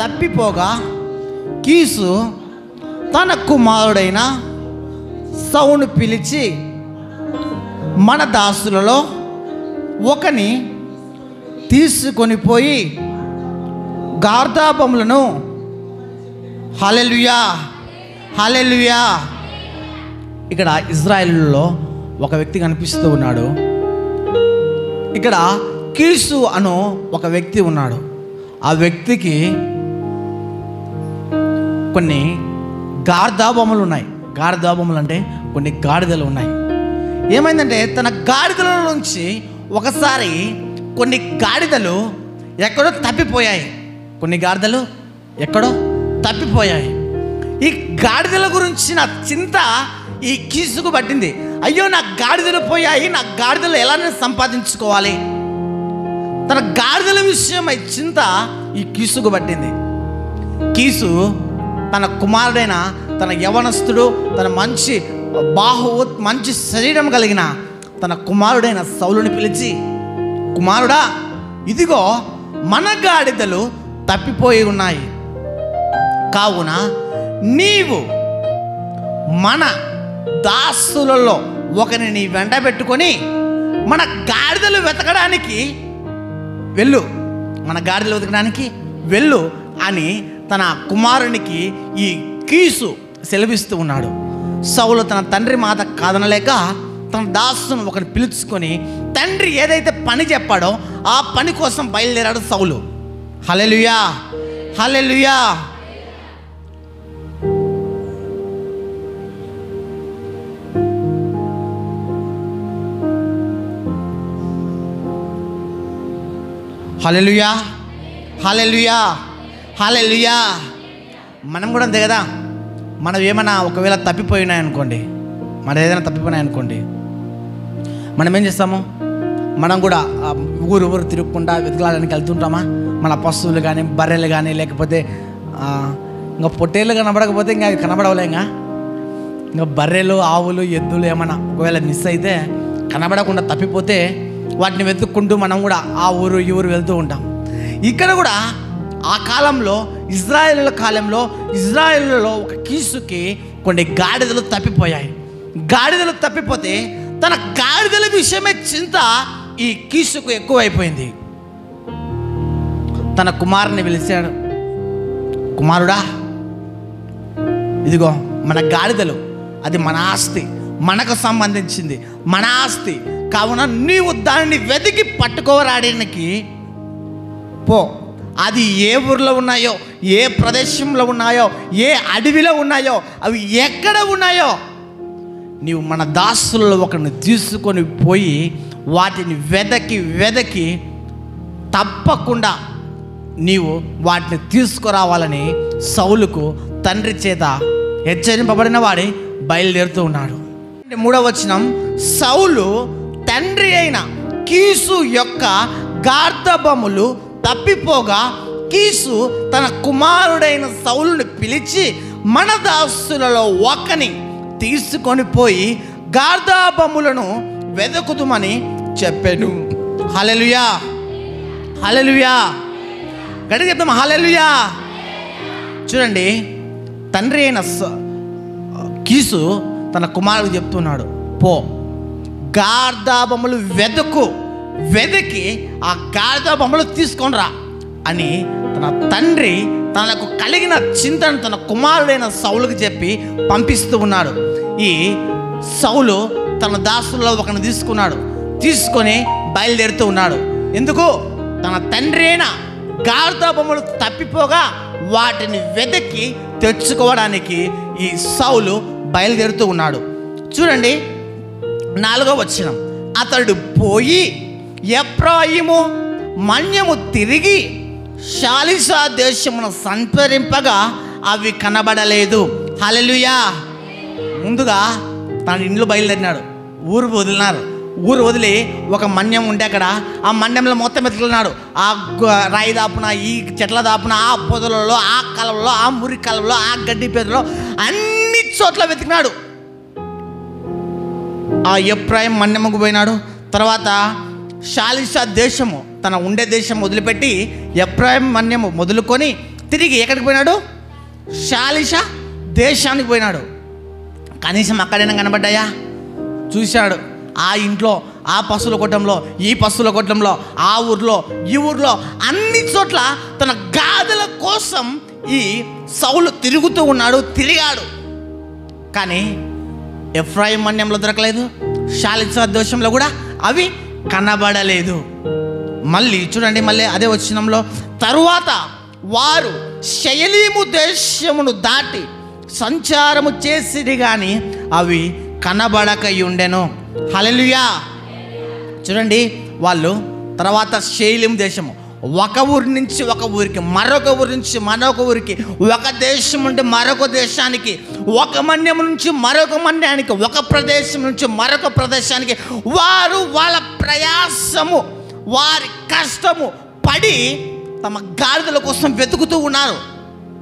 తప్పిపోగా keys తన కుమారుడైన సౌను పిలిచి మన దాసులలో ఒకని తీసుకొని పోయి గార్దాపములను హలెలుయా హలెలుయా ఇక్కడ ఇజ్రాయెల్లో ఒక వ్యక్తి కనిపిస్తూ ఉన్నాడు. ఇక్కడ కీసు అను ఒక వ్యక్తి ఉన్నాడు. ఆ వ్యక్తికి కొన్ని గార్ధాబొమ్మలు ఉన్నాయి. గార్ధాబొమ్మలు అంటే కొన్ని గాడిదలు ఉన్నాయి. ఏమైందంటే తన గాడిదల నుంచి ఒకసారి కొన్ని గాడిదలు ఎక్కడో తప్పిపోయాయి. కొన్ని గాడిదలు ఎక్కడో తప్పిపోయాయి. ఈ గాడిదల గురించి నా చింత ఈ కీసుకు పట్టింది. అయ్యో నా గాడిదలు పోయాయి. నా గాడిదలు ఎలా నేను సంపాదించుకోవాలి? తన గాడిదల విషయమై చింత ఈ కీసుకు పట్టింది. కీసు తన కుమారుడైన తన యవనస్తుడు తన మంచి బాహు మంచి శరీరం కలిగిన తన కుమారుడైన సౌలుని పిలిచి కుమారుడా ఇదిగో మన గాడిదలు తప్పిపోయి ఉన్నాయి. కావున నీవు మన దాసులలో ఒకరిని నీ వెంట పెట్టుకొని మన గాడిదలు వెతకడానికి వెళ్ళు. మన గాడిదలు వెతకడానికి వెళ్ళు అని తన కుమారునికి ఈ కీసు సెలవిస్తూ ఉన్నాడు. సౌలు తన తండ్రి మాట కాదనలేక తన దాసును ఒకరిని పిలుచుకొని తండ్రి ఏదైతే పని చెప్పాడో ఆ పని కోసం బయలుదేరాడు Saul. Hallelujah hallelujah hallelujah hallelujah hallelujah మనం కూడా అంతే కదా? మనం ఏమైనా ఒకవేళ తప్పిపోయినాయనుకోండి మన ఏదైనా తప్పిపోయినాయనుకోండి మనం ఏం చేస్తాము? మనం కూడా ఊరు ఊరు తిరుగుకుండా వెతకడానికి వెళ్తుంటామా? మన పశువులు కానీ బర్రెలు కానీ లేకపోతే ఇంకా పొట్టేళ్ళు కనబడకపోతే ఇంకా అవి కనబడవలే ఇంకా ఇంకా బర్రెలు ఆవులు ఎద్దులు ఏమైనా ఒకవేళ మిస్ అయితే కనబడకుండా తప్పిపోతే వాటిని వెతుక్కుంటూ మనం కూడా ఆ ఊరు ఈ ఊరు వెళ్తూ ఉంటాం. ఇక్కడ కూడా ఆ కాలంలో ఇజ్రాయేల్ కాలంలో ఇజ్రాయేల్లో ఒక కీసుకి కొన్ని గాడిదలు తప్పిపోయాయి. గాడిదలు తప్పిపోతే తన గాడిదల విషయమే చింత ఈ కీసుకు ఎక్కువైపోయింది. తన కుమారుని పిలిచాడు కుమారుడా ఇదిగో మన గాడిదలు అది మన ఆస్తి మనకు సంబంధించింది మన ఆస్తి. కావున నీవు దానిని వెతికి పట్టుకోరాడానికి పో. అది ఏ ఊర్లో ఉన్నాయో ఏ ప్రదేశంలో ఉన్నాయో ఏ అడవిలో ఉన్నాయో అవి ఎక్కడ ఉన్నాయో నీవు మన దాసులలో ఒకరిని తీసుకొని పోయి వాటిని వెదకి వెదకి తప్పకుండా నీవు వాటిని తీసుకురావాలని సౌలుకు తండ్రి చేత హెచ్చరింపబడిన వాడి బయలుదేరుతూ ఉన్నాడు. మూడవ వచనం సౌలు తండ్రి అయిన కీసు యొక్క గార్ధబములు తప్పిపోగా కీసు తన కుమారుడైన సౌలుని పిలిచి మన దాసులలో ఒకని తీసుకొని పోయి గార్ధాబములను వెదకుదుమని చెప్పాను. హలెలుయా హలెలుయా గడికి చెప్తాం హలెలుయా చూడండి తండ్రి అయిన స- కీసు తన కుమారుడు చెప్తున్నాడు పో గార్ధాబములు వెదకు. వెదకి ఆ గాడితో తీసుకొని రా అని తన తండ్రి తనకు కలిగిన చింతను తన కుమారుడైన సౌలుకు చెప్పి పంపిస్తూ ఉన్నాడు. ఈ సౌలు తన దాసుల్లో ఒకరిని తీసుకున్నాడు. తీసుకొని బయలుదేరుతూ ఉన్నాడు. ఎందుకు? తన తండ్రి అయిన బొమ్మలు తప్పిపోగా వాటిని వెదకి తెచ్చుకోవడానికి ఈ సౌలు బయలుదేరుతూ ఉన్నాడు. చూడండి నాలుగో వచ్చిన అతడు పోయి ఎప్రాయిము మన్యము తిరిగి శాలిసా దేశమును సంతరింపగా అవి కనబడలేదు. హలలుయా ముందుగా తన ఇండ్లు బయలుదేరినాడు. ఊరు వదిలినారు. ఊరు వదిలి ఒక మన్యం ఉండే అక్కడ. ఆ మన్యంలో మొత్తం ఎత్తుకున్నాడు ఆ రాయి దాపున ఈ చెట్ల దాపున ఆ పొదలలో ఆ కలంలో ఆ మురి కలంలో ఆ గడ్డి పేదలో అన్ని చోట్ల వెతికినాడు. ఆ ఎప్రాయం మన్యముకు పోయినాడు. తర్వాత షాలిషా దేశము తన ఉండే దేశం వదిలిపెట్టి ఎప్రాయం మన్యము మొదలుకొని తిరిగి ఎక్కడికి పోయినాడు? షాలిషా దేశానికి పోయినాడు. కనీసం అక్కడైనా కనబడ్డాయా? చూశాడు. ఆ ఇంట్లో ఆ పశువుల కొట్టంలో ఈ పశువుల కొట్టంలో ఆ ఊర్లో ఈ ఊర్లో అన్ని చోట్ల తన గాదల కోసం ఈ సౌలు తిరుగుతూ ఉన్నాడు తిరిగాడు. కానీ ఎఫ్రాయిం మన్యంలో దొరకలేదు శాలిస దోషంలో కూడా అవి కనబడలేదు. మళ్ళీ చూడండి మళ్ళీ అదే వచ్చినంలో తరువాత వారు శైలీము దేశమును దాటి సంచారము చేసిది కానీ అవి కనబడకయుండెను. హలలుయా చూడండి వాళ్ళు తర్వాత శైలిం దేశము ఒక ఊరి నుంచి ఒక ఊరికి మరొక ఊరి నుంచి మరొక ఊరికి ఒక దేశం నుండి మరొక దేశానికి ఒక మన్యం నుంచి మరొక మన్యానికి ఒక ప్రదేశం నుంచి మరొక ప్రదేశానికి వారు వాళ్ళ ప్రయాసము వారి కష్టము పడి తమ గాడిదల కోసం వెతుకుతూ ఉన్నారు.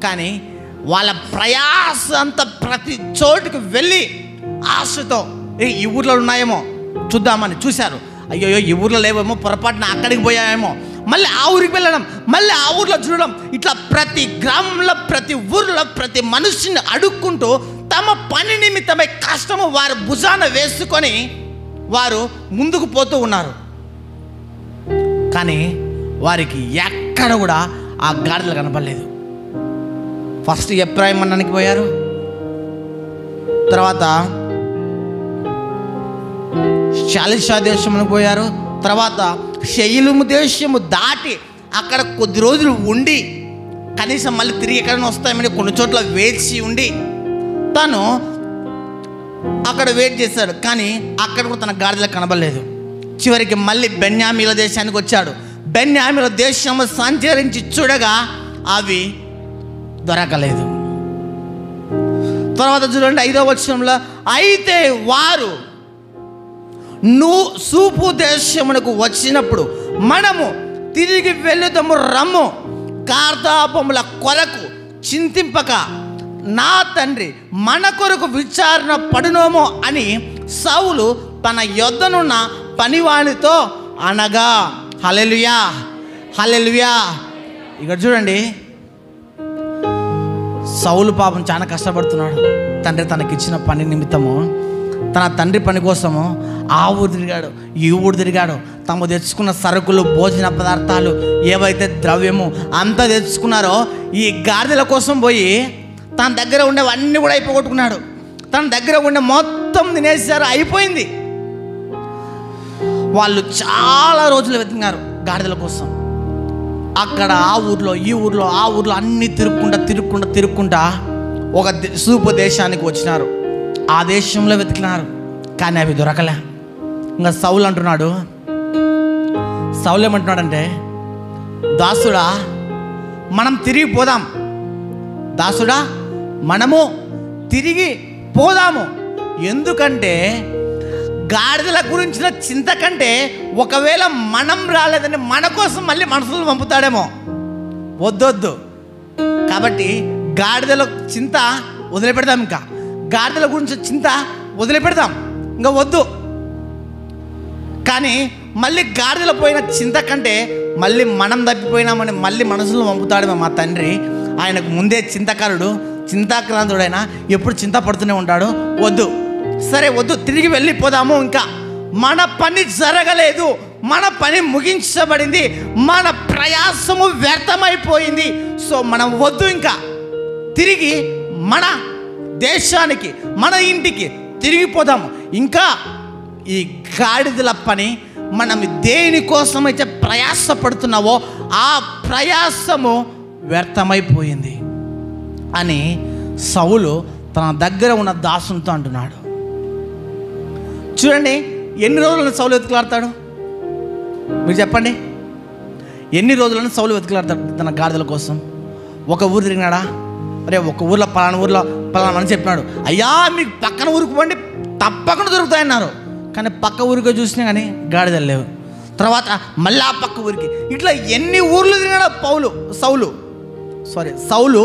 కానీ వాళ్ళ ప్రయాస అంతా ప్రతి చోటుకి వెళ్ళి ఆశతో "ఏ, ఈ ఊర్లో ఉన్నాయేమో చూద్దామని చూశారు. అయ్యో ఈ ఊర్లో లేవేమో పొరపాటున అక్కడికి పోయామేమో మళ్ళీ ఆ ఊరికి వెళ్ళడం మళ్ళీ ఆ ఊర్లో చూడడం. ఇట్లా ప్రతి గ్రామంలో ప్రతి ఊర్లో ప్రతి మనుషుని అడుక్కుంటూ తమ పని నిమిత్తమై కష్టము వారి భుజాన వేసుకొని వారు ముందుకు పోతూ ఉన్నారు. కానీ వారికి ఎక్కడ కూడా ఆ గాడిదలు కనపడలేదు. ఫస్ట్ ఎప్రాయం అన్నానికి పోయారు. తర్వాత శాలిషా దేశంలో పోయారు. తర్వాత శైలుము దేశము దాటి అక్కడ కొద్ది రోజులు ఉండి కనీసం మళ్ళీ తిరిగి ఎక్కడైనా వస్తాయని కొన్ని చోట్ల వేచి ఉండి తను అక్కడ వెయిట్ చేశాడు. కానీ అక్కడ కూడా తన గాడిలో కనబడలేదు. చివరికి మళ్ళీ బెన్యామీల దేశానికి వచ్చాడు. బెన్యామీల దేశము సంచరించి చూడగా అవి దొరకలేదు. తర్వాత చూడండి ఐదో వచనంలో అయితే వారు నువ్వు సూపు దేశమునకు వచ్చినప్పుడు మనము తిరిగి వెళ్ళుదము రమ్ము. కార్తాపముల కొరకు చింతింపక నా తండ్రి మన కొరకు విచారణ పడునోమో అని సౌలు తన యొద్దనున్న పనివానితో అనగా హలెలుయా హలెలుయా ఇక్కడ చూడండి. సౌలు పాపం చాలా కష్టపడుతున్నాడు. తండ్రి తనకిచ్చిన పని నిమిత్తము తన తండ్రి పని కోసము ఆ ఊరు తిరిగాడు ఈ ఊరు తిరిగాడు. తాము తెచ్చుకున్న సరుకులు భోజన పదార్థాలు ఏవైతే ద్రవ్యము అంతా తెచ్చుకున్నారో ఈ గాడిదల కోసం పోయి తన దగ్గర ఉండేవన్నీ కూడా అయిపోగొట్టుకున్నాడు. తన దగ్గర ఉండే మొత్తం తినేసారు అయిపోయింది. వాళ్ళు చాలా రోజులు వెతికారు గాడిదల కోసం. అక్కడ ఆ ఊర్లో ఈ ఊర్లో ఆ ఊర్లో అన్నీ తిరుక్కుంటా తిరుక్కుంటా తిరుక్కుంటా ఒక సూపు దేశానికి వచ్చినారు. ఆ దేశంలో వెతికినారు కానీ అవి దొరకలే. ఇంకా సౌలు అంటున్నాడు సౌలు ఏమంటున్నాడంటే దాసుడా మనం తిరిగి పోదాం. దాసుడా మనము తిరిగి పోదాము. ఎందుకంటే గాడిదల గురించిన చింత కంటే ఒకవేళ మనం రాలేదని మన కోసం మళ్ళీ మనసులు పంపుతాడేమో. వద్దొద్దు. కాబట్టి గాడిదల చింత వదిలిపెడదాం ఇంకా. గాడిదల గురించి చింత వదిలిపెడదాం. ఇంకా వద్దు. కానీ మళ్ళీ గాడిదల పోయిన చింత కంటే మళ్ళీ మనం తప్పిపోయినామని మళ్ళీ మనసులో పంపుతాడు మా తండ్రి. ఆయనకు ముందే చింతకారుడు చింతాక్రాంతుడైనా ఎప్పుడు చింత పడుతూనే ఉంటాడు. వద్దు. సరే వద్దు. తిరిగి వెళ్ళిపోదాము ఇంకా. మన పని జరగలేదు. మన పని ముగించబడింది. మన ప్రయాసము వ్యర్థమైపోయింది. సో మనం వద్దు ఇంకా. తిరిగి మన దేశానికి మన ఇంటికి తిరిగిపోదాము. ఇంకా ఈ గాడిదల పని మనం దేనికోసమైతే ప్రయాసపడుతున్నావో ఆ ప్రయాసము వ్యర్థమైపోయింది అని సౌలు తన దగ్గర ఉన్న దాసునితో అంటున్నాడు. చూడండి ఎన్ని రోజులను సౌలు వెతుకులాడతాడు? మీరు చెప్పండి. ఎన్ని రోజులను సౌలు వెతుకులాడతాడు తన గాడిదల కోసం? ఒక ఊరు తిరిగినాడా? అరే ఒక ఊర్లో పలానా ఊర్లో పలానా మనిషి చెప్పినాడు అయ్యా మీకు పక్కన ఊరికి పండి తప్పకుండా దొరుకుతాయన్నారు. కానీ పక్క ఊరికే చూసినా కానీ గాడిదలు లేవు. తర్వాత మళ్ళీ ఆ పక్క ఊరికి. ఇట్లా ఎన్ని ఊర్లు తిరిగినాడో పౌలు సౌలు సారీ సౌలు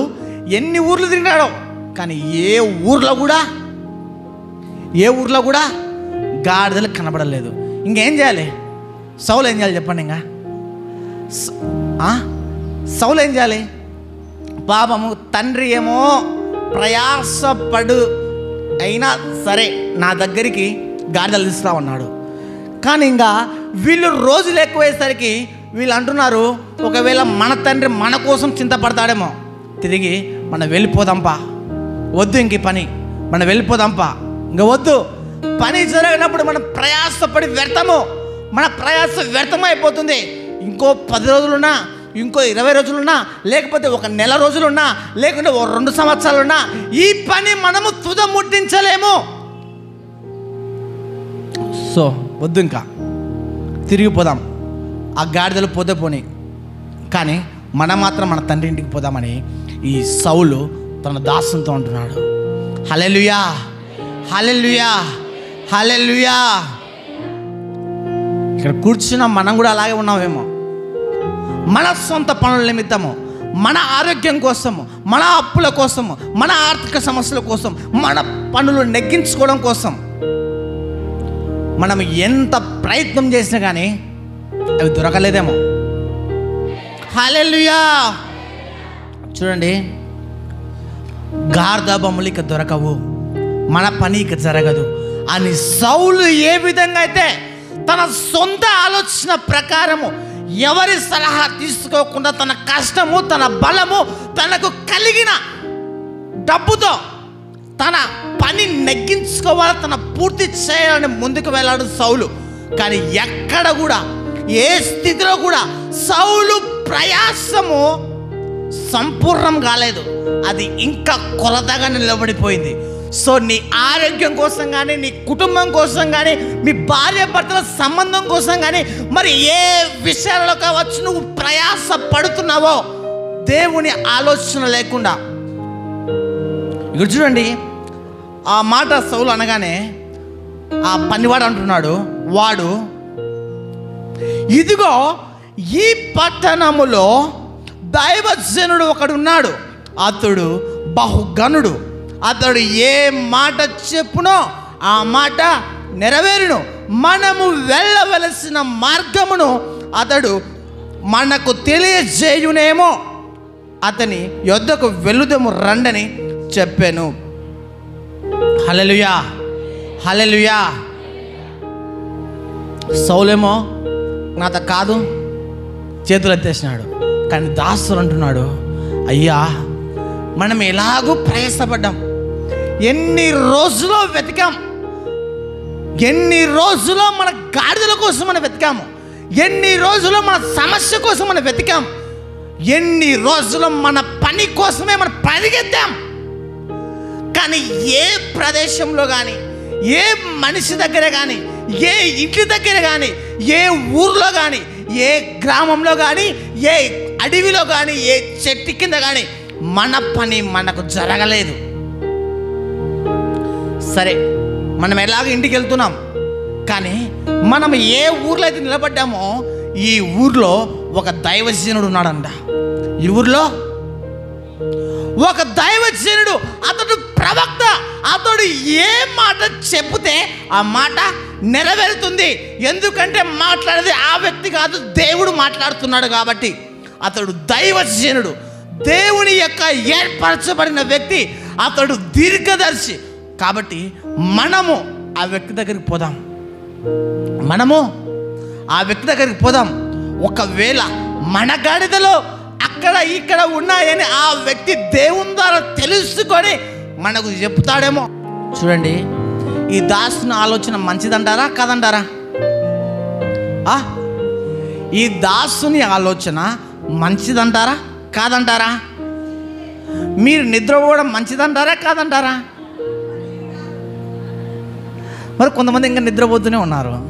ఎన్ని ఊర్లు తిరిగినాడో కానీ ఏ ఊర్లో కూడా ఏ ఊర్లో కూడా గాడిదలు కనబడలేదు. ఇంకేం చేయాలి? సౌలు ఏం చేయాలి చెప్పండి ఇంకా? సౌలు ఏం చేయాలి? పాపము తండ్రి ఏమో ప్రయాసపడు. అయినా సరే నా దగ్గరికి గాడిదలు తీసుకురా ఉన్నాడు. కానీ ఇంకా వీళ్ళు రోజులు ఎక్కువయ్యేసరికి వీళ్ళు అంటున్నారు ఒకవేళ మన తండ్రి మన కోసం చింతపడతాడేమో తిరిగి మనం వెళ్ళిపోదాంపా. వద్దు ఇంక పని మనం వెళ్ళిపోదాంపా. ఇంకా వద్దు. పని జరిగినప్పుడు మనం ప్రయాసపడి వ్యర్థము మన ప్రయాస వ్యర్థమైపోతుంది. ఇంకో పది రోజులున్నా ఇంకో ఇరవై రోజులున్నా లేకపోతే ఒక నెల రోజులున్నా లేకుంటే ఓ రెండు సంవత్సరాలున్నా ఈ పని మనము తుద ముట్టించలేము. సో వద్దు ఇంకా. తిరిగిపోదాం ఆ గాడిదలు పోతే పోని. కానీ మనం మాత్రం మన తండ్రి ఇంటికి పోదామని ఈ సౌలు తన దాసంతో ఉంటున్నాడు హలెలుయా హలెలుయా హలెలుయా ఇక్కడ కూర్చున్న మనం కూడా అలాగే ఉన్నామేమో. మన సొంత పనుల నిమిత్తము మన ఆరోగ్యం కోసము మన అప్పుల కోసము మన ఆర్థిక సమస్యల కోసం మన పనులు నెగ్గించుకోవడం కోసం మనం ఎంత ప్రయత్నం చేసినా కానీ అవి దొరకలేదేమో. హాలెలుయా చూడండి గార్ధబొమ్మలు ఇక దొరకవు మన పని ఇక జరగదు అని సౌలు ఏ విధంగా అయితే తన సొంత ఆలోచన ప్రకారము ఎవరి సలహా తీసుకోకుండా తన కష్టము తన బలము తనకు కలిగిన డబ్బుతో తన పని నెగ్గించుకోవాలి తన పూర్తి చేయాలని ముందుకు వెళ్ళాడు సౌలు. కానీ ఎక్కడ కూడా ఏ స్థితిలో కూడా సౌలు ప్రయాసము సంపూర్ణం కాలేదు. అది ఇంకా కొలతగా నిలబడిపోయింది. సో నీ ఆరోగ్యం కోసం కానీ నీ కుటుంబం కోసం కానీ మీ భార్య భర్తల సంబంధం కోసం కానీ మరి ఏ విషయాలలో కావచ్చు నువ్వు ప్రయాస పడుతున్నావో దేవుని ఆలోచన లేకుండా. ఇక్కడ చూడండి ఆ మాట సౌలు అనగానే ఆ పనివాడు అంటున్నాడు వాడు ఇదిగో ఈ పట్టణములో దైవజనుడు ఒకడున్నాడు అతడు బహుగనుడు అతడు ఏ మాట చెప్పునో ఆ మాట నెరవేరును. మనము వెళ్ళవలసిన మార్గమును అతడు మనకు తెలియజేయునేమో. అతని యొద్దకు వెలుదము రండని చెప్పాను. హలలుయా హలలుయా సౌలేమో నాత కాదు చేతులు ఎత్తేసినాడు కానీ దాసుడు అంటున్నాడు అయ్యా మనం ఎలాగూ ప్రయాసపడ్డాం. ఎన్ని రోజులో వెతికాం? ఎన్ని రోజులో మన గాడిదల కోసం మనం వెతికాము ఎన్ని రోజులు మన సమస్య కోసం మనం వెతికాం? ఎన్ని రోజులు మన పని కోసమే మనం పరిగెత్తాం? కానీ ఏ ప్రదేశంలో కానీ ఏ మనిషి దగ్గర కానీ ఏ ఇంటి దగ్గర కానీ ఏ ఊర్లో కానీ ఏ గ్రామంలో కానీ ఏ అడవిలో కానీ ఏ చెట్టు కింద కానీ మన పని మనకు జరగలేదు. సరే మనం ఎలాగ ఇంటికి వెళ్తున్నాం? కానీ మనం ఏ ఊర్లో అయితే నిలబడ్డామో ఈ ఊర్లో ఒక దైవజనుడు ఉన్నాడంట. ఈ ఊర్లో ఒక దైవజనుడు అతడు ప్రవక్త అతడు ఏ మాట చెబితే ఆ మాట నెరవేరుతుంది. ఎందుకంటే మాట్లాడేది ఆ వ్యక్తి కాదు దేవుడు మాట్లాడుతున్నాడు కాబట్టి. అతడు దైవజనుడు. దేవుని యొక్క ఏర్పరచబడిన వ్యక్తి అతడు దీర్ఘదర్శి. కాబట్టి మనము ఆ వ్యక్తి దగ్గరికి పోదాం. మనము ఆ వ్యక్తి దగ్గరికి పోదాం. ఒకవేళ మన గాడిదలో అక్కడ ఇక్కడ ఉన్నాయని ఆ వ్యక్తి దేవుని ద్వారా తెలుసుకొని మనకు చెప్తాడేమో. చూడండి ఈ దాసుని ఆలోచన మంచిదంటారా కాదంటారా? ఈ దాసుని ఆలోచన మంచిదంటారా కాదంటారా? మీరు నిద్రపోవడం మంచిదంటారా కాదంటారా? మరి కొంతమంది ఇంకా నిద్రపోతూనే ఉన్నారు.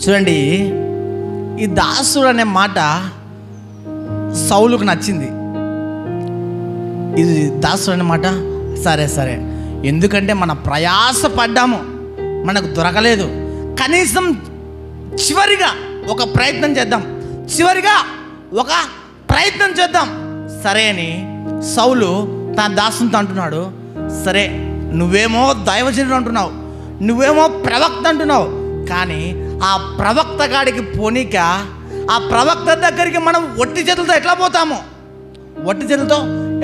చూడండి ఈ దాసుడు అనే మాట సౌలుకు నచ్చింది. ఇది దాసుడు అనే మాట? సరే సరే. ఎందుకంటే మన ప్రయాస పడ్డాము. మనకు దొరకలేదు. కనీసం చివరిగా ఒక ప్రయత్నం చేద్దాం. చివరిగా ఒక ప్రయత్నం చేద్దాం. సరే అని సౌలు తన దాసునితో అంటున్నాడు సరే నువ్వేమో దైవజనుడు అంటున్నావు. నువ్వేమో ప్రవక్త అంటున్నావు. కానీ ఆ ప్రవక్త గాడికి పోనీక ఆ ప్రవక్త దగ్గరికి మనం ఒట్టి చేతులతో ఎట్లా పోతాము? ఒట్టి చేతులతో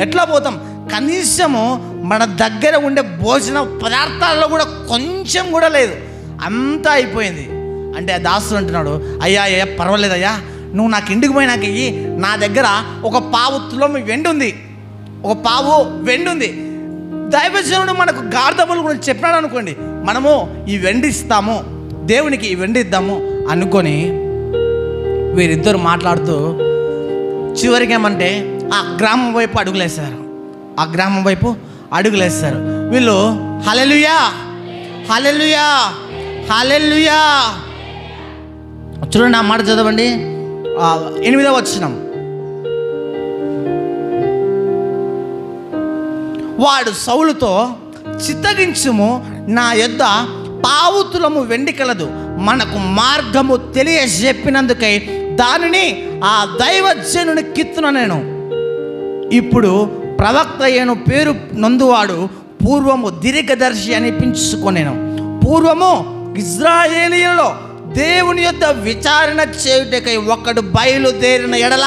ఎట్లా పోతాం? కనీసము మన దగ్గర ఉండే భోజన పదార్థాల్లో కూడా కొంచెం కూడా లేదు. అంతా అయిపోయింది. అంటే ఆ దాసుడు అంటున్నాడు అయ్యా అయ్యా పర్వాలేదయ్యా. నువ్వు నాకు ఇంటికి పోయినాక ఇయ్యి. నా దగ్గర ఒక పావు తులం వెండి ఉంది. ఒక పావు వెండి ఉంది. దైవజనుడు మనకు గార్ధములు గురించి చెప్పినాడు అనుకోండి. మనము ఈ వెండిస్తాము దేవునికి ఈ వెండిద్దాము అనుకొని వీరిద్దరు మాట్లాడుతూ చివరికి ఏమంటే ఆ గ్రామం వైపు అడుగులేశారు. ఆ గ్రామం వైపు అడుగులేస్తారు వీళ్ళు హలెలుయా హలెలుయా హలెలుయా చూడండి ఆ మాట చదవండి. ఎనిమిదో ఎనిమిదవ వచ్చినాం వాడు సౌలుతో చిత్తగించుము నా యొద్ద పావుతులము వెండి కలదు. మనకు మార్గము తెలియజెప్పినందుకై దానిని ఆ దైవజనుని కిత్తున నేను. ఇప్పుడు ప్రవక్త అయిన పేరు నందువాడు పూర్వము దీర్ఘదర్శి అనిపించుకొనేను పూర్వము ఇజ్రాయేలీలలో దేవుని యొక్క విచారణ చేయుటకై ఒకడు బయలుదేరిన ఎడల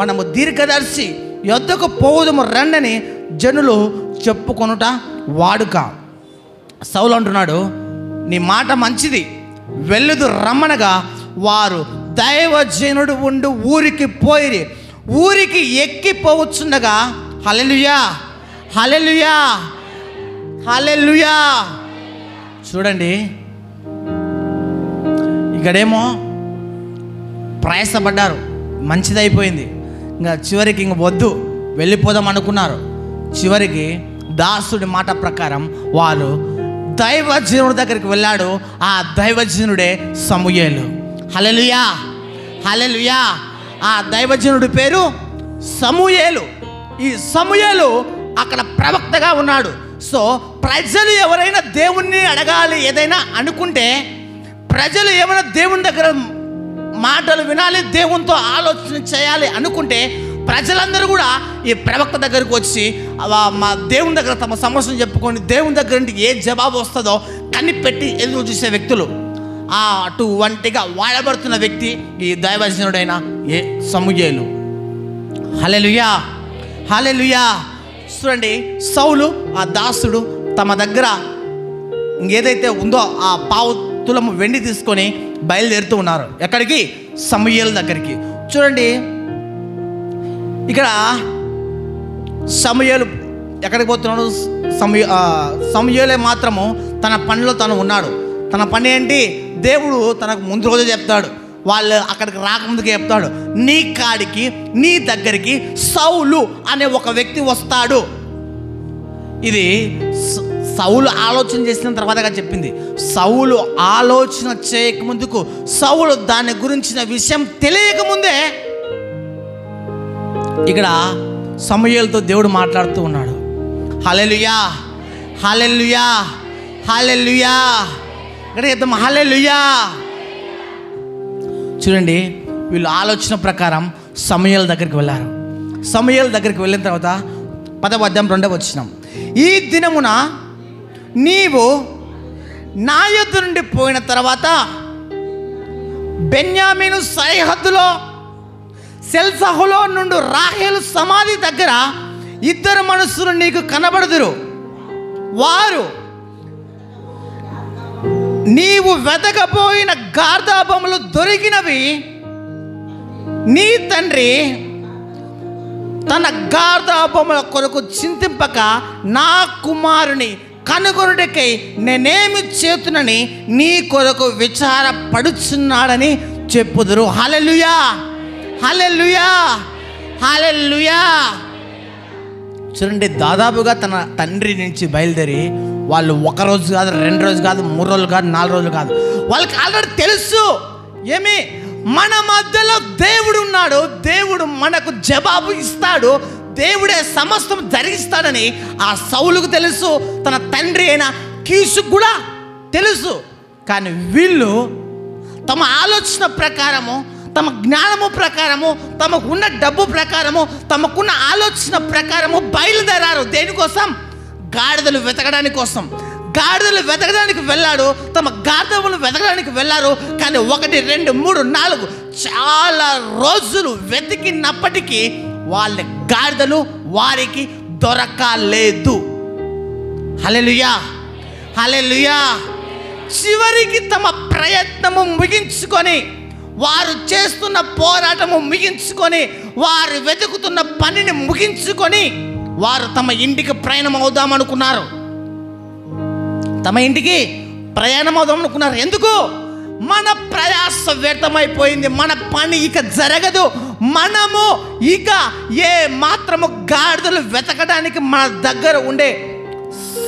మనము దీర్ఘదర్శి యొద్దకు పోదుము రండని జనులు చెప్పుకొనుట వాడుక. సౌలు అంటున్నాడు నీ మాట మంచిది. వెళ్ళుదు రమ్మనగా వారు దైవజనుడు ఉండు ఊరికి పోయిరి. ఊరికి ఎక్కిపోవచ్చుండగా హలెలుయా హలెలుయా హలెలుయా చూడండి ఇక్కడేమో ప్రయాసపడ్డారు మంచిదైపోయింది. ఇంకా చివరికి ఇంక వద్దు వెళ్ళిపోదాం అనుకున్నారు. చివరికి దాసుడి మాట ప్రకారం వాళ్ళు దైవజనుడి దగ్గరికి వెళ్ళాడు. ఆ దైవజనుడే సమూయేలు. హలెలుయా హలెలుయా ఆ దైవజనుడి పేరు సమూయేలు. ఈ సమూయేలు అక్కడ ప్రవక్తగా ఉన్నాడు. సో ప్రజలు ఎవరైనా దేవుణ్ణి అడగాలి ఏదైనా అనుకుంటే ప్రజలు ఏమైనా దేవుని దగ్గర మాటలు వినాలి దేవునితో ఆలోచన చేయాలి అనుకుంటే ప్రజలందరూ కూడా ఈ ప్రవక్త దగ్గరికి వచ్చి మా దేవుని దగ్గర తమ సమస్యను చెప్పుకొని దేవుని దగ్గర నుండి ఏ జవాబు వస్తుందో కనిపెట్టి ఎదురు చూసే వ్యక్తులు. ఆ అటువంటిగా వాడబడుతున్న వ్యక్తి ఈ దైవజనుడైన ఏ సముజేలు హలెలుయా హలెలుయా చూడండి సౌలు ఆ దాసుడు తమ దగ్గర ఏదైతే ఉందో ఆ పావు తులము వెండి తీసుకొని బయలుదేరుతూ ఉన్నారు. ఎక్కడికి? సమూయేలు దగ్గరికి. చూడండి ఇక్కడ సమయాలు ఎక్కడికి పోతున్నాడు? సమయ సమూయేలే మాత్రము తన పనిలో తను ఉన్నాడు. తన పని ఏంటి? దేవుడు తనకు ముందు రోజు చెప్తాడు. వాళ్ళు అక్కడికి రాకముందుకే చెప్తాడు. నీ కాడికి నీ దగ్గరికి సౌలు అనే ఒక వ్యక్తి వస్తాడు. ఇది సౌలు ఆలోచన చేసిన తర్వాతగా చెప్పింది. సౌలు ఆలోచన చేయకముందుకు సౌలు దాని గురించిన విషయం తెలియకముందే ఇక్కడ సమయాలతో దేవుడు మాట్లాడుతూ ఉన్నాడు. హలెలుయా హలెలుయా హలెలుయా ఇక్కడ చెప్తాం హలెలుయా చూడండి వీళ్ళు ఆలోచన ప్రకారం సమయాల దగ్గరికి వెళ్ళారు. సమయాల దగ్గరికి వెళ్ళిన తర్వాత పదవ రెండవ వచ్చినాం ఈ దినమున నీవు నా యొద్ నుండి పోయిన తర్వాత బెన్యామీను సరిహద్దులో సెల్సహులో నుండి రాహేలు సమాధి దగ్గర ఇద్దరు మనుషులు నీకు కనబడుదురు. వారు నీవు వెతకపోయిన గార్ధాపములు దొరికినవి. నీ తండ్రి తన గార్ధాపముల కొరకు చింతింపక నా కుమారుని కనుగొనుటకై నేనేమి చేతునని నీ కొరకు విచారపడుచున్నాడని చెప్పుదురు. హలలుయా హలెలుయా హలెలుయా చూడండి దాదాపుగా తన తండ్రి నుంచి బయలుదేరి వాళ్ళు ఒక రోజు కాదు రెండు రోజు కాదు మూడు రోజులు కాదు నాలుగు రోజులు కాదు. వాళ్ళకి ఆల్రెడీ తెలుసు. ఏమి? మన మధ్యలో దేవుడు ఉన్నాడు. దేవుడు మనకు జవాబు ఇస్తాడు. దేవుడే సమస్తం జరిగిస్తాడని ఆ సౌలుకు తెలుసు. తన తండ్రి అయిన కీసుకు కూడా తెలుసు. కానీ వీళ్ళు తమ ఆలోచన ప్రకారము తమ జ్ఞానము ప్రకారము తమకున్న డబ్బు ప్రకారము తమకున్న ఆలోచన ప్రకారము బయలుదేరారు. దేనికోసం గాడిదలు వెతకడానికి కోసం. గాడిదలు వెతకడానికి వెళ్ళాడు తమ గాడిదలు వెతకడానికి వెళ్ళారు కానీ ఒకటి రెండు మూడు నాలుగు చాలా రోజులు వెతికినప్పటికీ వాళ్ళ గాడిదలు వారికి దొరకలేదు. హలెలుయా హలెలుయా చివరికి తమ ప్రయత్నము ముగించుకొని వారు చేస్తున్న పోరాటము ముగించుకొని వారు వెతుకుతున్న పనిని ముగించుకొని వారు తమ ఇంటికి ప్రయాణం అవుదామనుకున్నారు తమ ఇంటికి ప్రయాణం అవుదాం అనుకున్నారు. ఎందుకు? మన ప్రయాస వ్యర్థమైపోయింది. మన పని ఇక జరగదు. మనము ఇక ఏ మాత్రము గాడిదలు వెతకడానికి మన దగ్గర ఉండే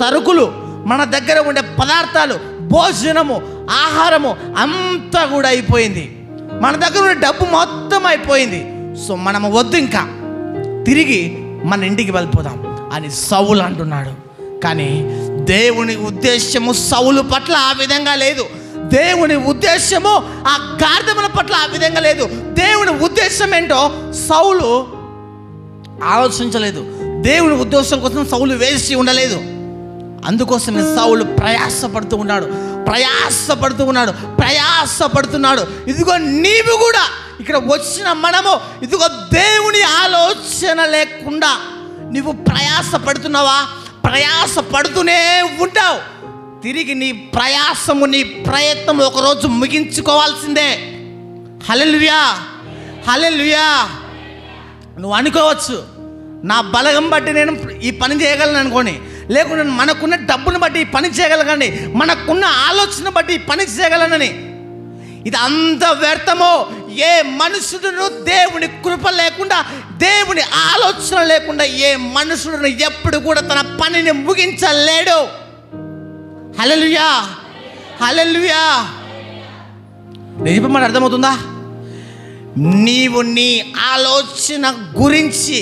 సరుకులు మన దగ్గర ఉండే పదార్థాలు భోజనము ఆహారము అంతా కూడా అయిపోయింది. మన దగ్గర ఉన్న డబ్బు మొత్తం అయిపోయింది. సో మనము వద్దు ఇంకా. తిరిగి మన ఇంటికి వెళ్ళిపోదాం అని సౌలు అంటున్నాడు. కానీ దేవుని ఉద్దేశము సౌలు పట్ల ఆ విధంగా లేదు. దేవుని ఉద్దేశము ఆ గార్ధముల పట్ల ఆ విధంగా లేదు. దేవుని ఉద్దేశం ఏంటో సౌలు ఆలోచించలేదు. దేవుని ఉద్దేశం కోసం సౌలు వేసి ఉండలేదు. అందుకోసమే సౌలు ప్రయాసపడుతూ ఉన్నాడు. ప్రయాసపడుతూ ఉన్నాడు ప్రయాసపడుతున్నాడు. ఇదిగో నీవు కూడా ఇక్కడ వచ్చిన మనము ఇదిగో దేవుని ఆలోచన లేకుండా నువ్వు ప్రయాసపడుతున్నావా? ప్రయాసపడుతూనే ఉంటావు. తిరిగి నీ ప్రయాసము నీ ప్రయత్నం ఒకరోజు ముగించుకోవాల్సిందే. హలెలుయా హలెలుయా నువ్వు అనుకోవచ్చు నా బలగం బట్టి నేను ఈ పని చేయగలను అనుకోని. లేకుండా మనకున్న డబ్బును బట్టి పని చేయగలగండి మనకున్న ఆలోచన బట్టి పని చేయగలనని. ఇది అంత వ్యర్థమో ఏ మనుషుడును దేవుని కృప లేకుండా దేవుని ఆలోచన లేకుండా ఏ మనుషుడును ఎప్పుడు కూడా తన పనిని ముగించలేడు. హలలుయా హలలుయా నేను మరి అర్థమవుతుందా? నీవు నీ ఆలోచన గురించి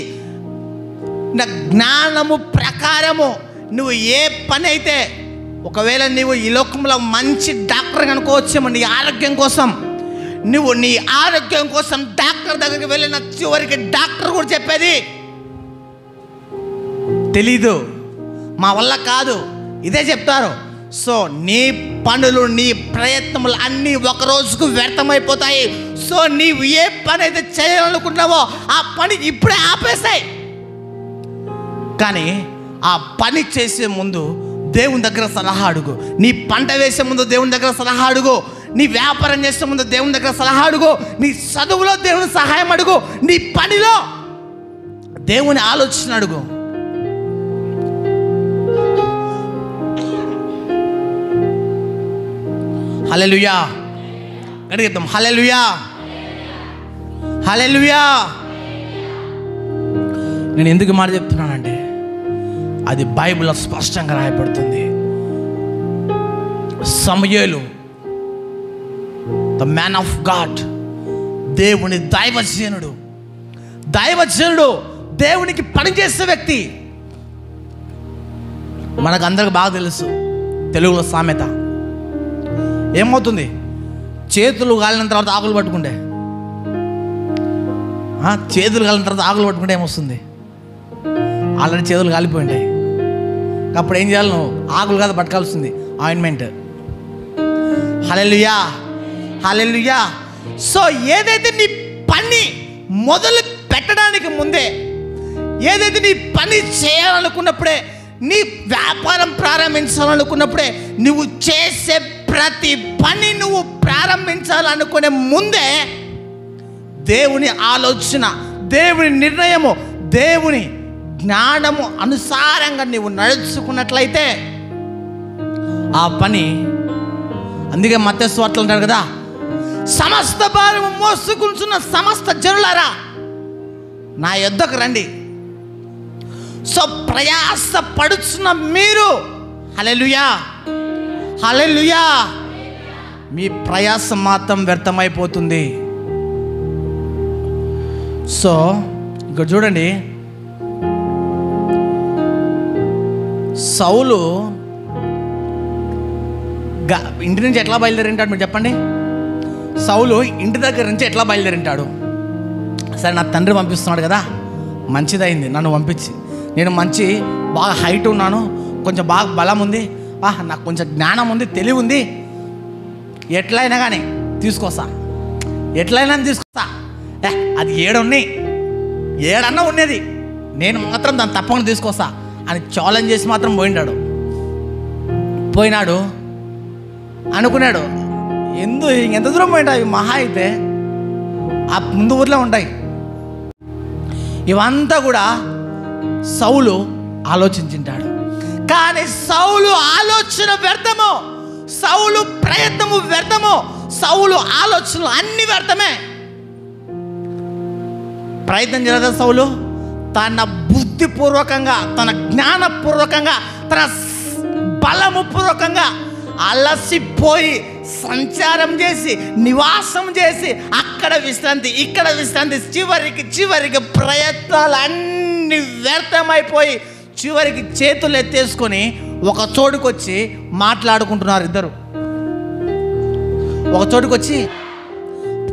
నా జ్ఞానము ప్రకారము నువ్వు ఏ పని అయితే ఒకవేళ నువ్వు ఈ లోకంలో మంచి డాక్టర్ అనుకోవచ్చేమో నీ ఆరోగ్యం కోసం నువ్వు నీ ఆరోగ్యం కోసం డాక్టర్ దగ్గరికి వెళ్ళిన చివరికి డాక్టర్ కూడా చెప్పేది తెలీదు మా వల్ల కాదు. ఇదే చెప్తారు. సో నీ పనులు నీ ప్రయత్నములు అన్నీ ఒక రోజుకు వ్యర్థమైపోతాయి. సో నీవు ఏ పని అయితే చేయాలనుకుంటున్నావో ఆ పని ఇప్పుడే ఆపేస్తాయి. కానీ ఆ పని చేసే ముందు దేవుని దగ్గర సలహా అడుగు. నీ పంట వేసే ముందు దేవుని దగ్గర సలహా అడుగు. నీ వ్యాపారం చేసే ముందు దేవుని దగ్గర సలహా అడుగు. నీ చదువులో దేవుని సహాయం అడుగు. నీ పనిలో దేవుని ఆలోచన అడుగు. హలెలుయా గడిగిద్దాం హలెలుయా హలెలుయా నేను ఎందుకు మాట చెప్తున్నానంటే అది బైబిల్లో స్పష్టంగా రాయబడుతుంది. సమయలు ద మ్యాన్ ఆఫ్ గాడ్ దేవుని దైవజనుడు. దైవజనుడు దేవునికి పనిచేసే వ్యక్తి. మనకు అందరికి బాగా తెలుసు తెలుగులో సామెత. ఏమవుతుంది? చేతులు కాలిన తర్వాత ఆకులు పట్టుకుంటే. చేతులు కాలిన తర్వాత ఆకులు పట్టుకుంటే ఏమొస్తుంది? ఆల్రెడీ చేతులు కాలిపోయింటాయి. అప్పుడు ఏం చేయాలి నువ్వు? ఆకులు కాదు పట్టుకోవాల్సింది. ఆయింట్మెంట్ హలెలుయా హలెలుయా సో ఏదైతే నీ పని మొదలు పెట్టడానికి ముందే ఏదైతే నీ పని చేయాలనుకున్నప్పుడే నీ వ్యాపారం ప్రారంభించాలనుకున్నప్పుడే నువ్వు చేసే ప్రతి పని నువ్వు ప్రారంభించాలనుకునే ముందే దేవుని ఆలోచన దేవుని నిర్ణయము దేవుని జ్ఞానము అనుసారంగా నీవు నడుచుకున్నట్లయితే ఆ పని అందుకే మత్స్వార్తలు అంటారు కదా సమస్త భారము మోసుకుంటున్న సమస్త జనులారా నా యొద్దకు రండి. సో ప్రయాస పడుచున్న మీరు హలెలుయా హలెలుయా మీ ప్రయాసం మాత్రం వ్యర్థమైపోతుంది. సో ఇక్కడ చూడండి సౌలు గ- ఇంటి నుంచి ఎట్లా బయలుదేరింటాడు మీరు చెప్పండి? సౌలు ఇంటి దగ్గర నుంచి ఎట్లా బయలుదేరింటాడు? సరే నా తండ్రి పంపిస్తున్నాడు కదా మంచిదైంది నన్ను పంపించి. నేను మంచి బాగా హైట్ ఉన్నాను కొంచెం బాగా బలం ఉంది ఆహ్ నాకు కొంచెం జ్ఞానం ఉంది తెలివి ఉంది. ఎట్లయినా కానీ తీసుకొస్తా. ఎట్లయినా తీసుకొస్తా. ఏ, అది ఏడున్నాయి. ఏడన్నా ఉన్నది. నేను మాత్రం దాన్ని తప్పకుండా తీసుకొస్తా. అని ఛాలెంజ్ చేసి మాత్రం పోయినాడు పోయినాడు. అనుకున్నాడు ఎందు ఎంత దూరం పోయినా అవి మహా అయితే. ఆ ముందు ఊర్లో ఉంటాయి. ఇవంతా కూడా సౌలు ఆలోచించింటాడు. కానీ సౌలు ఆలోచన వ్యర్థము సౌలు ప్రయత్నము వ్యర్థము సౌలు ఆలోచనలు అన్ని వ్యర్థమే. ప్రయత్నం చేయలేదా సౌలు? తన బుద్ధిపూర్వకంగా తన జ్ఞానపూర్వకంగా తన బలము పూర్వకంగా అలసిపోయి సంచారం చేసి నివాసం చేసి అక్కడ విశ్రాంతి ఇక్కడ విశ్రాంతి చివరికి చివరికి ప్రయత్నాలు అన్ని వ్యర్థమైపోయి చివరికి చేతులు ఎత్తేసుకొని ఒక చోటుకు వచ్చి మాట్లాడుకుంటున్నారు ఇద్దరు. ఒక చోటుకు వచ్చి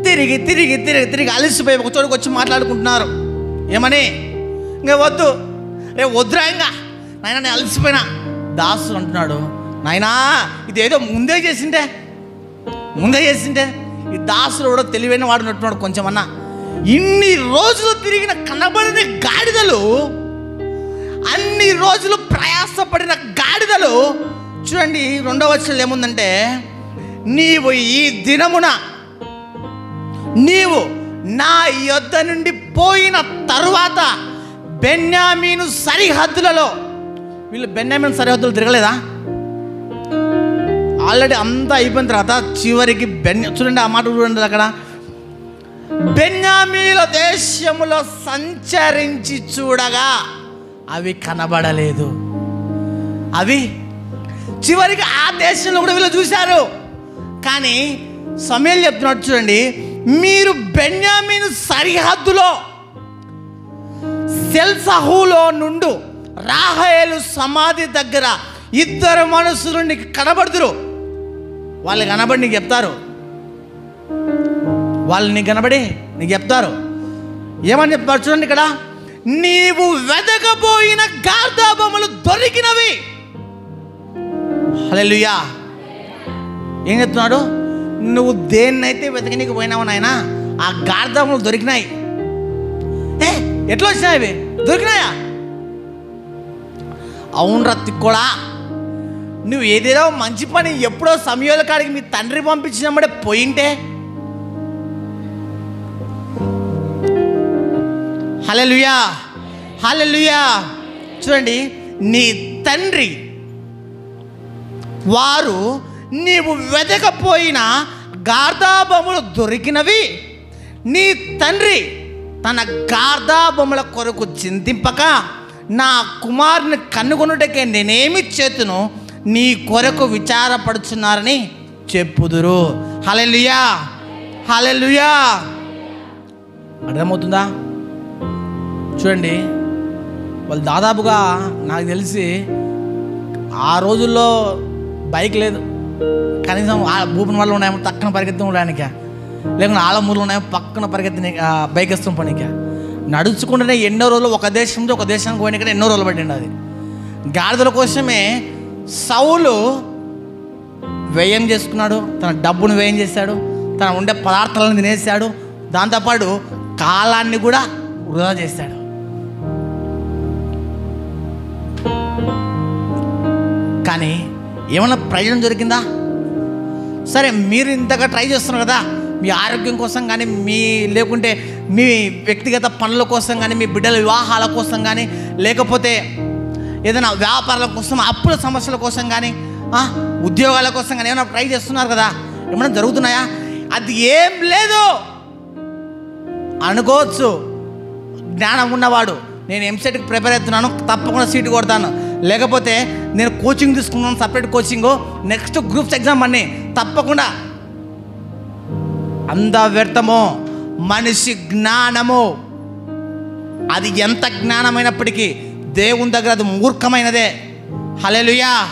తిరిగి తిరిగి తిరిగి తిరిగి అలసిపోయి ఒక చోటుకు వచ్చి మాట్లాడుకుంటున్నారు. ఏమని? ఇంకా వద్దు. రే వద్దురా ఇంకా నాయన నేను అలసిపోయినా. దాసు అంటున్నాడు నాయనా ఇదేదో ముందే చేసింటే ముందే చేసింటే ఈ దాసుడు కూడా తెలివైన వాడు కొంచెం అన్న ఇన్ని రోజులు తిరిగిన కనబడిన గాడిదలు అన్ని రోజులు ప్రయాసపడిన గాడిదలు చూడండి రెండవ వచ్చలు ఏముందంటే నీవు ఈ దినమున నీవు నా యొద్ద నుండి పోయిన తరువాత బెన్యామీను సరిహద్దులలో. వీళ్ళు బెన్యామీన్ సరిహద్దులు తిరగలేదా? ఆల్రెడీ అంతా అయిపోయిన తర్వాత చివరికి బెన్ చూడండి ఆ మాట చూడండి అక్కడ. బెన్యామీల దేశములో సంచరించి చూడగా అవి కనబడలేదు. అవి చివరికి ఆ దేశంలో కూడా వీళ్ళు చూశారు. కానీ సమయం చెప్తున్నాడు చూడండి మీరు బెన్యామీన్ సరిహద్దులో సెల్సహులో నుండు రాహేలు సమాధి దగ్గర ఇద్దరు మనుషులు నీకు కనబడుతురు వాళ్ళు కనబడి నీకు చెప్తారు. వాళ్ళు నీకు కనబడి నీకు చెప్తారు. ఏమని చెప్తారు చూడండి ఇక్కడ. నీవు వెదకపోయిన గార్ధాబొమ్మలు దొరికినవి. హలెలుయా ఏం చెప్తున్నాడు? నువ్వు దేన్నైతే వెతకనికి పోయినావు నాయన ఆ గార్ధాబొమ్మలు దొరికినాయి. ఎట్లా వచ్చినాయి అవి? దొరికినాయా? అవునరా తిక్కోడా. నువ్వు ఏదేదో మంచి పని ఎప్పుడో సమయాల కాడికి మీ తండ్రి పంపించినప్పుడే పోయింటే. హలలుయా హలలుయా చూడండి నీ తండ్రి వారు నీవు వెతకపోయిన గార్ధాబొమ్మలు దొరికినవి. నీ తండ్రి తన గార్ధాబొమ్మల కొరకు చింతింపక నా కుమారుని కనుగొనుటకే నేనేమి చేతును నీ కొరకు విచారపడుచున్నారని చెప్పుదురు. హలెలుయా హలెలుయా అర్థమవుతుందా? చూడండి వాళ్ళు దాదాపుగా నాకు తెలిసి ఆ రోజుల్లో బైక్ లేదు. కనీసం ఆ భూపన్ వల్ల ఉన్నాయేమో తక్కన పరిగెత్తం ఉండడానికి లేకుంటే ఆలమూరులో ఉన్నాయో పక్కన పరిగెత్తిన బైక్ వేస్తాం పనికి. నడుచుకుంటేనే ఎన్నో రోజులు ఒక దేశం నుంచి ఒక దేశానికి పోయిన ఎన్నో రోజులు పడింది అది. గాడిదల కోసమే సౌలు వ్యయం చేసుకున్నాడు తన డబ్బును వ్యయం చేశాడు తన ఉండే పదార్థాలను తినేశాడు దాంతోపాటు కాలాన్ని కూడా వృధా చేశాడు. కానీ ఏమైనా ప్రయోజనం దొరికిందా? సరే మీరు ఇంతగా ట్రై చేస్తున్నారు కదా మీ ఆరోగ్యం కోసం కానీ మీ లేకుంటే మీ వ్యక్తిగత పనుల కోసం కానీ మీ బిడ్డల వివాహాల కోసం కానీ లేకపోతే ఏదైనా వ్యాపారాల కోసం అప్పుల సమస్యల కోసం కానీ ఉద్యోగాల కోసం కానీ ఏమైనా ట్రై చేస్తున్నారు కదా? ఏమైనా జరుగుతున్నాయా? అది ఏం లేదు. అనుకోవచ్చు. జ్ఞానం ఉన్నవాడు. నేను ఎంసెట్కి ప్రిపేర్ అవుతున్నాను. తప్పకుండా సీటు కొడతాను. లేకపోతే నేను కోచింగ్ తీసుకున్నాను separate coaching next groups exam అన్నీ. తప్పకుండా అంద వ్యర్థము మనిషి జ్ఞానము. అది ఎంత జ్ఞానమైనప్పటికీ దేవుని దగ్గర అది మూర్ఖమైనదే. హలెలుయా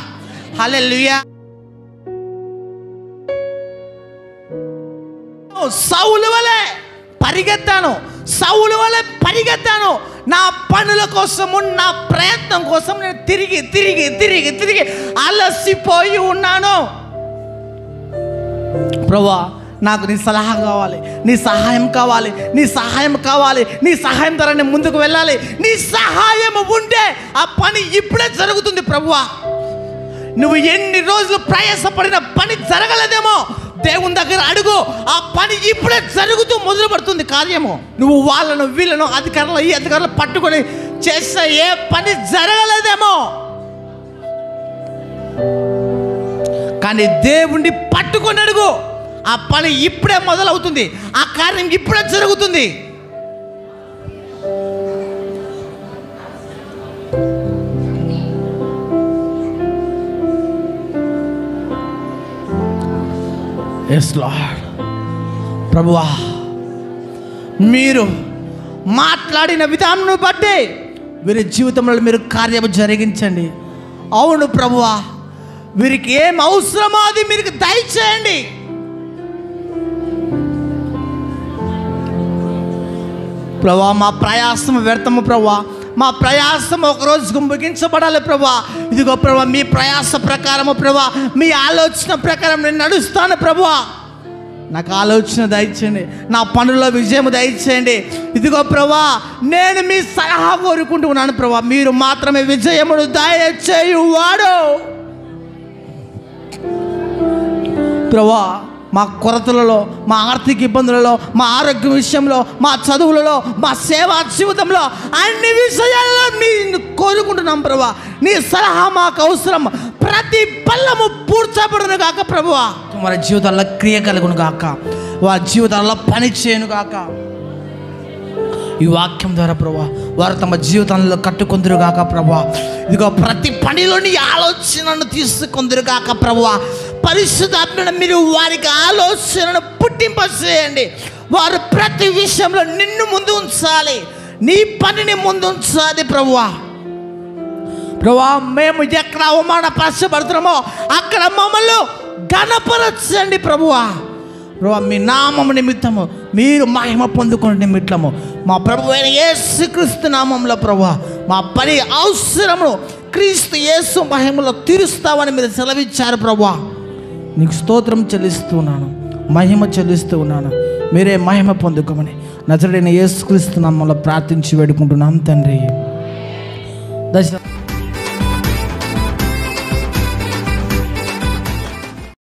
హలెలుయా సౌలు వలె పరిగెత్తాను సౌలు వలె పరిగెత్తాను. నా పనుల కోసము నా ప్రయత్నం కోసం నేను తిరిగి తిరిగి తిరిగి తిరిగి అలసిపోయి ఉన్నాను. ప్రభా నాకు నీ సలహా కావాలి నీ సహాయం కావాలి నీ సహాయం కావాలి నీ సహాయం ద్వారా నేను ముందుకు వెళ్ళాలి. నీ సహాయం ఉంటే ఆ పని ఇప్పుడే జరుగుతుంది ప్రభువా. నువ్వు ఎన్ని రోజులు ప్రయాసపడిన పని జరగలేదేమో దేవుని దగ్గర అడుగు ఆ పని ఇప్పుడే జరుగుతూ మొదలు పడుతుంది కార్యము. నువ్వు వాళ్ళను వీళ్ళను అధికారులు ఈ అధికారులు పట్టుకొని చేస్తే ఏ పని జరగలేదేమో. కానీ దేవుణ్ణి పట్టుకొని అడుగు. ఆ పని ఇప్పుడే మొదలవుతుంది. ఆ కార్యం ఇప్పుడే జరుగుతుంది. ఎస్ లార్డ్ ప్రభువా మీరు మాట్లాడిన విధానం బట్టి వీరి జీవితంలో మీరు కార్యము జరిగించండి. అవును ప్రభువా వీరికి ఏం అవసరమో అది మీరు దయచేయండి. ప్రభా మా ప్రయాసం వ్యర్థము ప్రభా. మా ప్రయాసం ఒక రోజుకు ముగించబడాలి ప్రభా. ఇదిగో ప్రభా మీ ప్రయాస ప్రకారము ప్రభా మీ ఆలోచన ప్రకారం నేను నడుస్తాను ప్రభా. నాకు ఆలోచన దయచేయండి నా పనుల్లో విజయం దయచేయండి. ఇదిగో ప్రభా నేను మీ సలహా కోరుకుంటున్నాను ప్రభా. మీరు మాత్రమే విజయమును దయచేయువాడు ప్రభా మా కొరతలలో మా ఆర్థిక ఇబ్బందులలో మా ఆరోగ్య విషయంలో మా చదువులలో మా సేవా జీవితంలో అన్ని విషయాల్లో నేను కోరుకుంటున్నాం ప్రభా. నీ సలహా మాకు అవసరం. ప్రతి పల్లము పూడ్చబడును కాక ప్రభువా వారి జీవితాల్లో క్రియ కలుగును గాక. వారి జీవితాల్లో పని చేయను గాక. ఈ వాక్యం ద్వారా ప్రభా వారు తమ జీవితంలో కట్టుకుందరు గాక ప్రభా. ఇదిగో ప్రతి పనిలోని ఆలోచనను తీసుకుందరు గాక ప్రభా. పరిశుద్ధాత్మను మీరు వారికి ఆలోచనను పుట్టింపచేయండి వారు ప్రతి విషయంలో నిన్ను ముందు ఉంచాలి. నీ పనిని ముందు ఉంచాలి ప్రభువా. ప్రభా మేము ఎక్కడ అవమానపరచబడుతున్నామో అక్కడ మమ్మల్ని ఘనపరచండి ప్రభువా. ప్రభా మీ నామము నిమిత్తము మీరు మహిమ పొందుకునే నిమిత్తము. మా ప్రభు అయిన యేసుక్రీస్తు నామంలో ప్రభా మా పని అవసరము క్రీస్తు యేసు మహిమలో తీరుస్తామని మీరు సెలవిచ్చారు ప్రభా నీకు స్తోత్రం చెల్లిస్తూ ఉన్నాను. మహిమ చెల్లిస్తూ ఉన్నాను. మీరే మహిమ పొందుకోమని నజరుడైన యేసుక్రీస్తు నామంలో ప్రార్థించి వేడుకుంటున్నాం తండ్రి. దశ